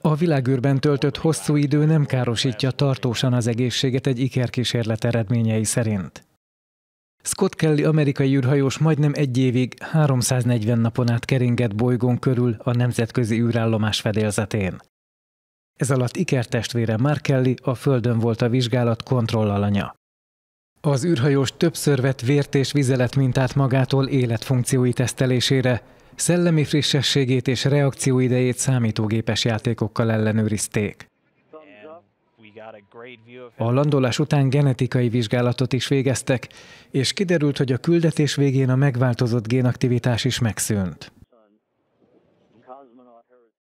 A világűrben töltött hosszú idő nem károsítja tartósan az egészséget egy ikerkísérlet eredményei szerint. Scott Kelly amerikai űrhajós majdnem egy évig 340 napon át keringett bolygón körül a nemzetközi űrállomás fedélzetén. Ez alatt ikertestvére Mark Kelly a Földön volt a vizsgálat kontrollalanya. Az űrhajós többször vett vért és vizelet mintát magától életfunkciói tesztelésére, Szellemi frissességét és reakcióidejét számítógépes játékokkal ellenőrizték. A landolás után genetikai vizsgálatot is végeztek, és kiderült, hogy a küldetés végén a megváltozott génaktivitás is megszűnt.